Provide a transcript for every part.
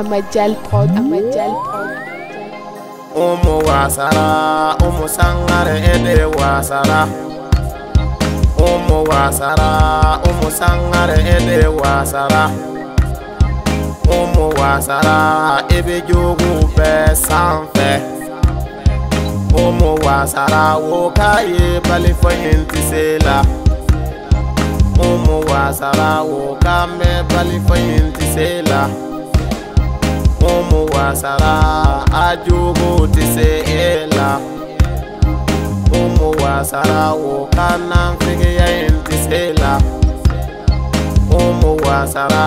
ama jal prod ama jal prod umu wasara umu sangare ede wasara umu wasara umu sangare ede wasara Omo wasara ebe jogu be sanfɛ. mpomo wa sala wo ka ye balifanyentisela mpomo wa sala wo ka mɛ balifanyentisela mpomo wa sala a jogo ti se e la mpomo wa sala wo ka nan fegeya yentisela mpomo wa sala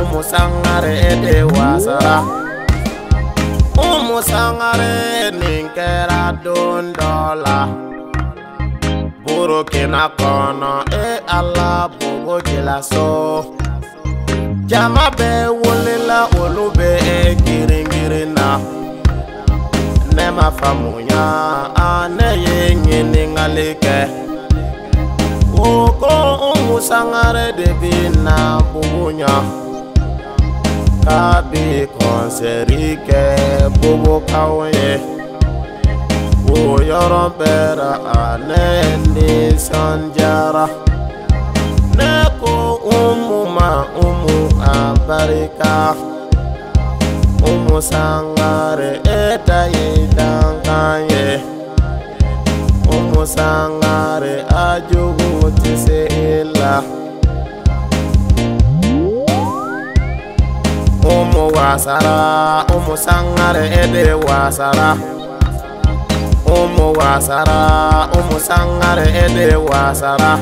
o mosangare e de wa sala. Ooh. musangare nin kɛra don dɔ la burukina kɔnɔ e ala bobo jilaso jama bɛ wolela olu bɛ e girin-girin na ne ma faamuya a ne ye ɲiningali kɛ o ko musangare de bi na bugu ɲa kabi konseri kɛ bobokaw ye o yɔrɔ bɛra a nɛ nisɔndiyara ne ko umu ma umu a barika umu sangare e ta ye dankan ye umu sangare a jogo tɛ se i la umu wasara umu sangare ebere wasara umu wasara umu sangare ebere wasara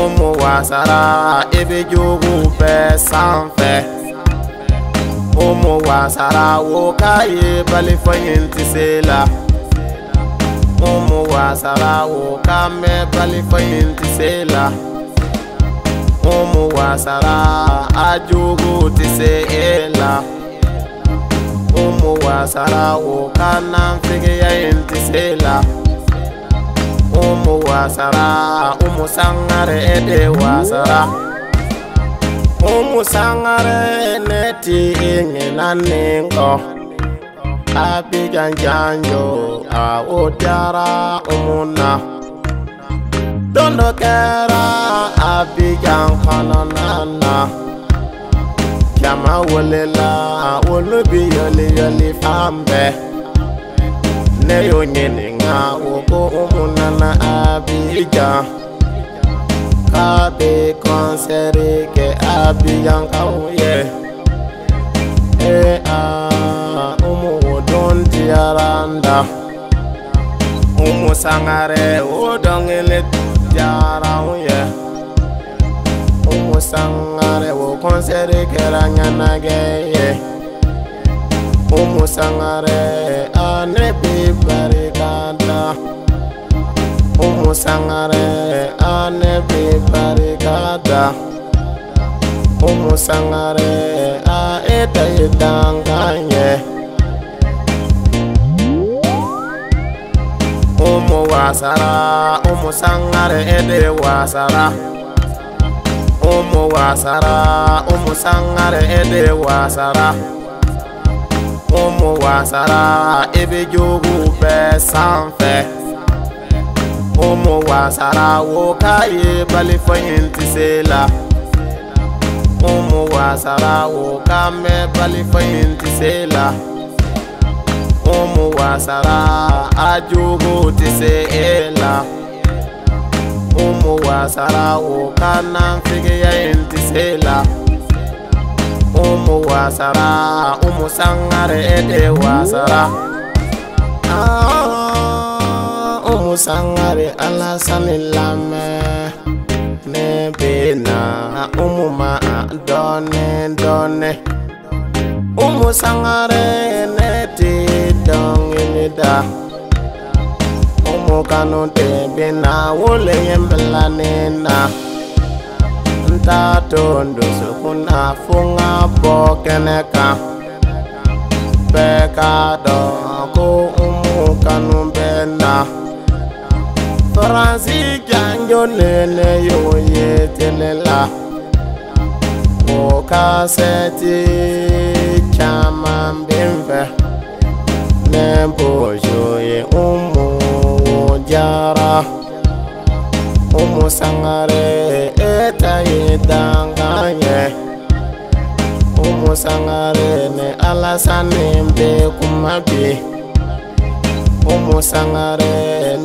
umu wasara ebe jogu bɛ sanfɛ umu wasara wo k'a ye balifɛn ti se wasara wo k'a mɛn balifɛn ti umu wasara ajugutiseela umu wasara ukana mfike yaintisela umu wasara umusangare ede wasara umusangare neti ingena ningo abijanjanjo awutyara umuna dondokera abijan kanananna jama wolela olubi yoliyoli fambe ne yo ɲininga woko umunana abijan kabe konseri ke abijan kawu ye e a umu wodon diyaranda umu sangare wodongele diyaranye yeah. umusangare wokonserekera nyanageye umusangare anebibarikata umusangare anebibarikata umusangare aetaitanganye umuwasara umusangare ede wasara, umu wasara wasara umusangare ede wasara umu wasara ebijugu fe sanfe umu wasara wokaye balifayintisela umu wasara wokame balifayintisela umu wasara ajugu tise ela e wangu wasarawo kana mfike yaendisela umu wasara umusangare ede wasara ah, umusangare alasanilame nebena umuma done done umusangare nedidongimida kanu tebe na wole yembela nena nta tondo sukuna funga bo keneka beka do ko umu kanu bena Faransi janjo nene yo ye telela o kaseti chama mbembe nembo joye umu jara umusangare eta yedanganye umusangare ne alasane mbe kumabi umusangare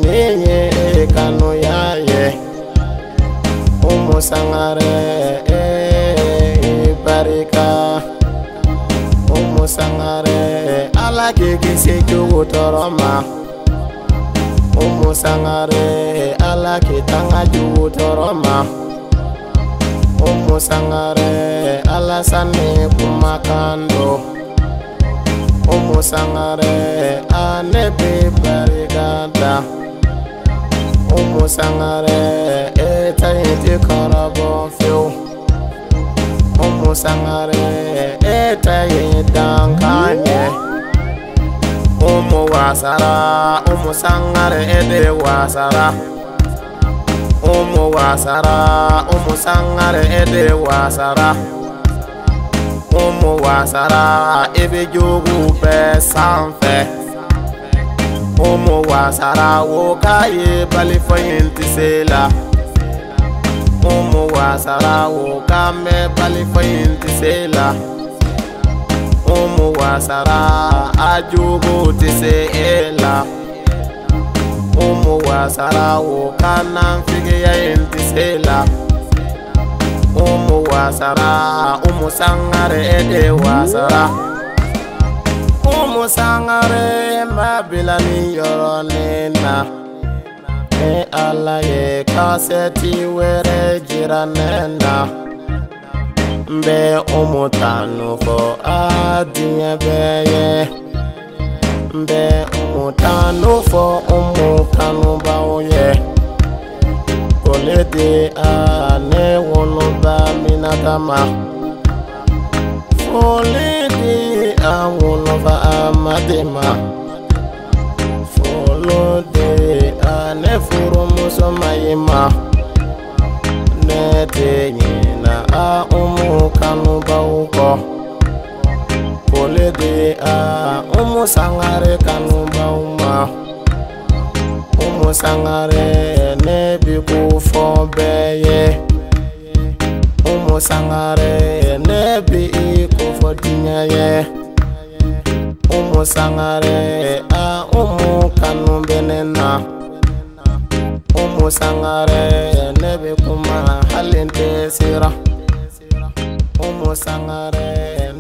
ninye ekano yaye umusangare ibarika umusangare alakikisi kiwutoroma e, e, e, e, e, e, e, e, umusangare alakitanga juwutoroma umusangare alasani kumakando umusangare anebibarigada umusangare etayitikorobofyo umusangare etayidankanye umuwasara umusangare ede wasara umuwasara umusangare ede wasara umuwasara ebijugu be sanfe umuwasara wokaye balifayintisela umuwasara wokame balifayintisela umuwasara ajugu tiseela mfumo wa sarawo kana mfike ya yentisela mfumo wa sara umusangare ede wa sara umusangare mabilani yoronena e ala ye kasetiwere jiranena mbe umutanufo adinyebeye ah, mbɛ mutano fɔ mutano bawo ane kole de a ne woloba minatama fole de a woloba amadema folo de a ne furumuso mayema ne de ɲina a umu kanubaw kɔ. de a umu sangare kanumba uma umu sangare ne bi ku ye sangare ne bi ye sangare umu kanu bɛ ne sangare ne bi kuma hali n sira sangare.